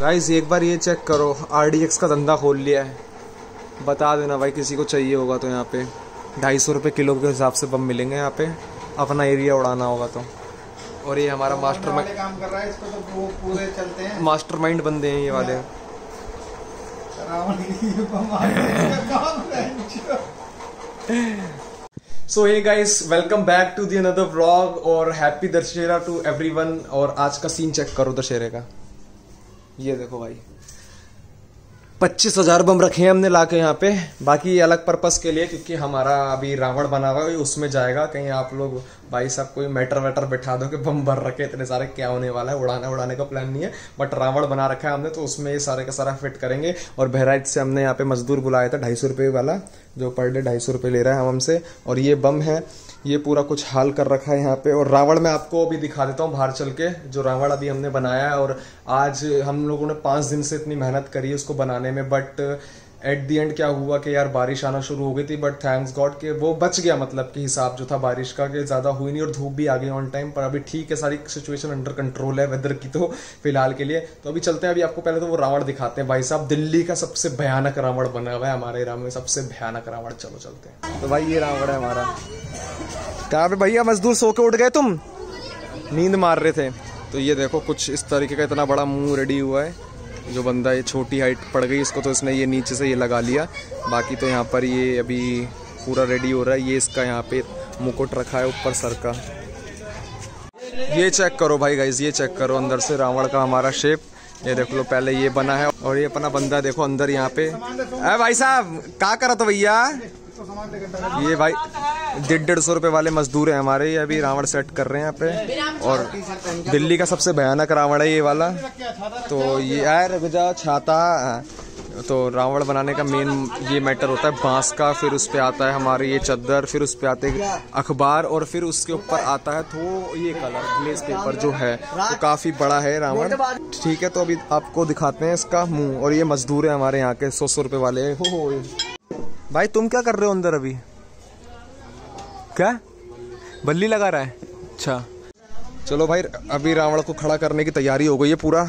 Guys एक बार ये check करो आरडीएक्स का धंधा खोल लिया है। बता देना भाई किसी को चाहिए होगा तो यहाँ पे। ढाई सौ रुपये किलो के हिसाब से बम मिलेंगे यहाँ पे। अपना एरिया उड़ाना होगा तो। और ये हमारा मास्टर वाले काम कर रहा है इसको तो वो पूरे चलते हैं। मास्टर माइंड बंदे हैं ये वाले। So hey guys welcome back to the another vlog और हैप्पी दशहरा टू एवरीवन और आज का सीन चेक करो दशहरे का। ये देखो भाई। पच्चीस हज़ार बम रखे हैं हमने लाके यहाँ पे। बाकी अलग पर्पस के लिए, क्योंकि हमारा अभी रावण बना हुआ है, उसमें जाएगा। कहीं आप लोग भाई साहब कोई मैटर वैटर बैठा दो कि बम भर रखे, इतने सारे क्या होने वाला है, उड़ाना उड़ाने का प्लान नहीं है। बट रावण बना रखा है हमने तो उसमें ये सारे का सारा फिट करेंगे। और बहराइच से हमने यहाँ पे मजदूर बुलाया था, ढाई सौ वाला, जो पर डे ढाई सौ ले रहा है हम हमसे। और ये बम है ये पूरा कुछ हाल कर रखा है यहाँ पे। और रावण मैं आपको अभी दिखा देता हूँ बाहर चल के, जो रावण अभी हमने बनाया है। और आज हम लोगों ने पाँच दिन से इतनी मेहनत करी है उसको बनाने में बट एट दी एंड क्या हुआ कि यार बारिश आना शुरू हो गई थी बट थैंक्स गॉड के वो बच गया मतलब कि हिसाब जो था बारिश का कि ज़्यादा हुई नहीं और धूप भी आ गई ऑन टाइम पर अभी ठीक है, सारी सिचुएशन अंडर कंट्रोल है वेदर की तो फ़िलहाल के लिए। तो अभी चलते हैं, अभी आपको पहले तो वो रावण दिखाते हैं भाई साहब। दिल्ली का सबसे भयानक रावण बना हुआ है हमारे राम में, सबसे भयानक रावण। चलो चलते हैं। तो भाई ये रावण है हमारा। कहाँ पे भैया, मजदूर सो के उठ गए तुम? नींद मार रहे थे। तो ये देखो, कुछ इस तरीके का इतना बड़ा मुँह रेडी हुआ है। जो बंदा ये छोटी हाइट पड़ गई, इसको तो इसने ये नीचे से ये लगा लिया। बाकी तो यहाँ पर ये अभी पूरा रेडी हो रहा है। ये इसका यहाँ पे मुकुट रखा है ऊपर सर का। ये चेक करो भाई गाइज़ ये चेक करो। अंदर से रावण का हमारा शेप ये देख लो, पहले ये बना है और ये अपना बंदा देखो अंदर यहाँ पे। अरे भाई साहब, क्या करा तो भैया? ये भाई, डेढ़ डेढ़ सौ रुपए वाले मजदूर हैं हमारे, ये अभी रावण सेट कर रहे हैं यहाँ पे और दिल्ली का सबसे भयानक रावण है ये वाला। तो ये, यार छाता। तो रावण बनाने का मेन ये मैटर होता है, बाँस का, फिर उस पर आता है हमारे ये चद्दर, फिर उस पर आते अखबार, और फिर उसके ऊपर आता है तो ये कलर ग्लेस पेपर जो है तो काफ़ी बड़ा है रावण। ठीक है तो अभी आपको दिखाते हैं इसका मुँह, और ये मजदूर है हमारे यहाँ के, सौ सौ रुपए वाले। हो हो भाई तुम क्या कर रहे हो अंदर अभी? क्या? बल्ली लगा रहा है। अच्छा। चलो भाई अभी रावण को खड़ा करने की तैयारी हो गई है पूरा।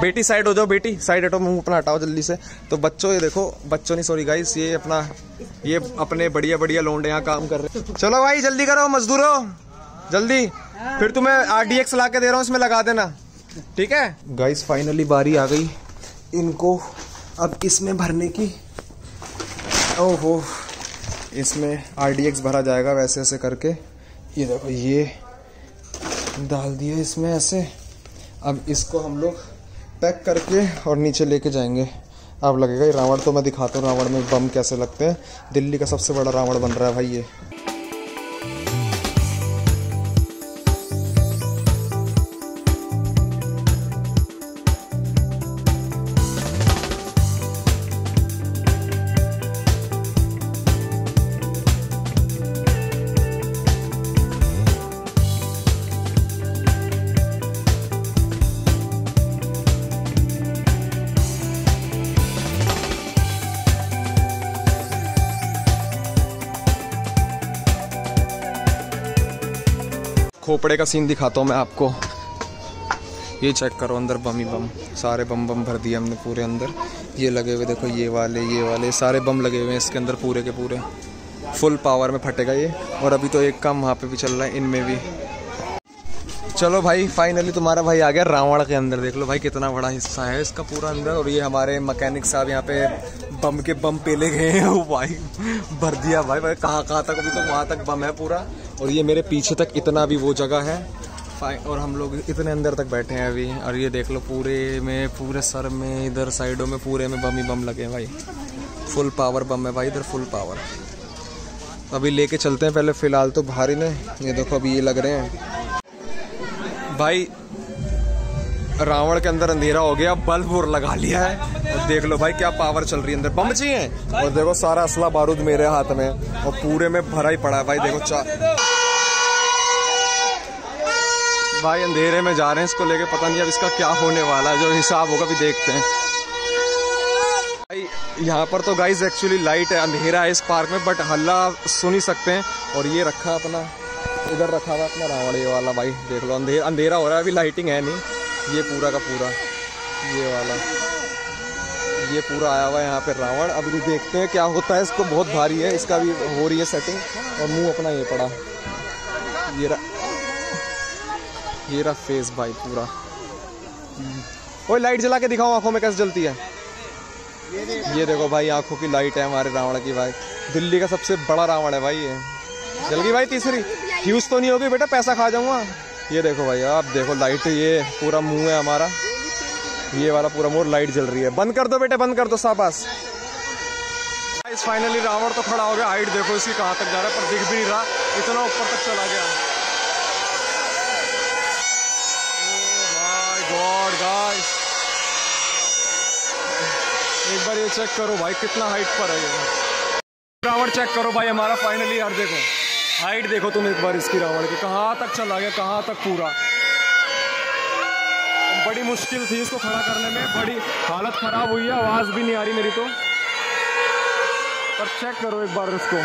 बेटी साइड हो जाओ बेटी। साइड हटो मुँह अपना हटाओ जल्दी से। तो बच्चों ये देखो बच्चों नहीं सॉरी गाइस ये अपना ये अपने बढ़िया बढ़िया लोंडे यहाँ काम कर रहे चलो भाई जल्दी करो मजदूरों। जल्दी। फिर तुम्हें आरडीएक्स ला के दे रहा हूँ इसमें लगा देना। ठीक है? गाइस फाइनली बारी आ गई। इनको अब इसमें भरने की ओहो, इसमें आरडीएक्स भरा जाएगा वैसे ऐसे करके। ये देखो, ये डाल दिया इसमें ऐसे। अब इसको हम लोग पैक करके और नीचे लेके जाएँगे। अब लगेगा ये रावण तो मैं दिखाता हूँ रावण में बम कैसे लगते हैं। दिल्ली का सबसे बड़ा रावण बन रहा है भाई ये। खोपड़े का सीन दिखाता हूँ मैं आपको। ये चेक करो अंदर, बम ही बम। सारे बम बम भर दिए हमने पूरे अंदर। ये लगे हुए देखो, ये वाले ये वाले। सारे बम लगे हुए हैं इसके अंदर, पूरे के पूरे। फुल पावर में फटेगा ये। और अभी तो एक काम वहाँ पे भी चल रहा है, इनमें भी। चलो भाई फाइनली तुम्हारा भाई आ गया रावण के अंदर। देख लो भाई, कितना बड़ा हिस्सा है इसका पूरा अंदर। और ये हमारे मैकेनिक साहब यहाँ पे बम के बम पेले गए हैं। वो भाई भर दिया भाई भाई। कहाँ कहाँ तक? अभी तो वहाँ तक बम है पूरा। और ये मेरे पीछे तक इतना भी वो जगह है। और हम लोग इतने अंदर तक बैठे हैं अभी। और ये देख लो पूरे में, पूरे सर में, इधर साइडों में, पूरे में बम ही बम लगे हैं भाई। फुल पावर बम है भाई, इधर फुल पावर अभी लेके चलते हैं पहले, फ़िलहाल तो भारी ने। ये देखो अभी ये लग रहे हैं। भाई रावण के अंदर अंधेरा हो गया, बल्ब और लगा लिया है। और देख लो भाई, क्या पावर चल रही है अंदर। बम चाहिए? और देखो, सारा असला बारूद मेरे हाथ में, और पूरे में भरा ही पड़ा है भाई, देखो चार भाई, अंधेरे में जा रहे हैं इसको लेके, पता नहीं अब इसका क्या होने वाला है, जो हिसाब होगा भी देखते हैं। भाई, यहाँ पर तो गाइज़ एक्चुअली लाइट है, अंधेरा है इस पार्क में बट हल्ला सुन ही सकते हैं। और ये रखा अपना, इधर रखा हुआ अपना रावण ये वाला भाई, देख लो अंधेरा अंधेरा हो रहा है, अभी लाइटिंग है नहीं। ये पूरा का पूरा, ये वाला। ये पूरा आया हुआ है यहाँ पे रावण। अभी देखते हैं क्या होता है। इसको बहुत भारी है। इसका भी हो रही है सेटिंग और मुँह अपना ये पड़ा। ये रहा ये रहा फेस भाई पूरा। ओए लाइट जला के दिखाओ आँखों में कैसे जलती है। ये देखो भाई, आँखों की लाइट है हमारे रावण की भाई। दिल्ली का सबसे बड़ा रावण है भाई ये। जल गई भाई तीसरी। फ्यूज तो नहीं होगी बेटा, पैसा खा जाऊँगा। ये देखो भाई, आप देखो लाइट ये पूरा मुँह है हमारा। ये वाला पूरा मोर लाइट जल रही है। बंद कर दो बेटे, बंद कर दो सापास फाइनली रावण तो खड़ा हो गया। हाइट देखो इसकी कहाँ तक जा रहा है, पर दिख भी नहीं रहा। इतना ऊपर तक चला गया। गाइस एक बार ये चेक करो भाई, कितना हाइट पर है ये। रावण चेक करो भाई, हमारा फाइनली यार देखो। हाइट देखो तुम एक बार इसकी रावण की। कहाँ तक चला गया? कहाँ तक पूरा? बड़ी मुश्किल थी इसको खड़ा करने में। बड़ी हालत ख़राब हुई है। आवाज़ भी नहीं आ रही मेरी तो। पर चेक करो एक बार इसको।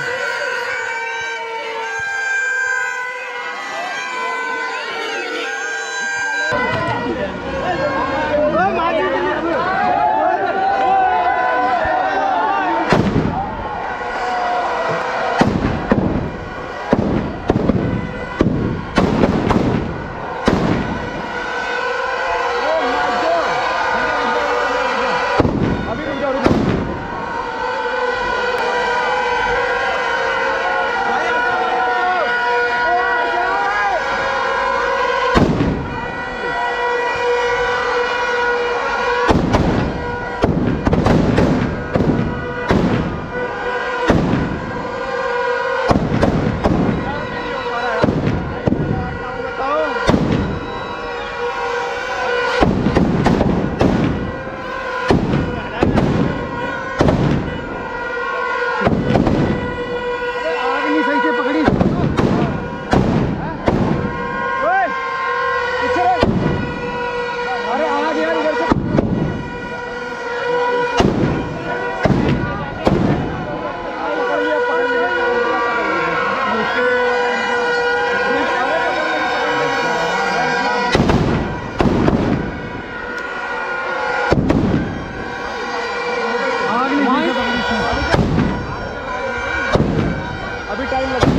टाइम लगता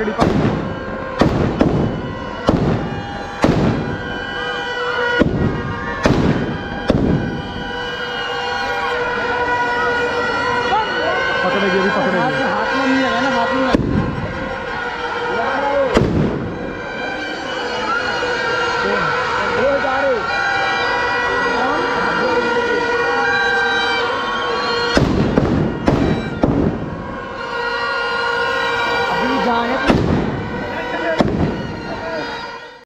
लकड़ी पर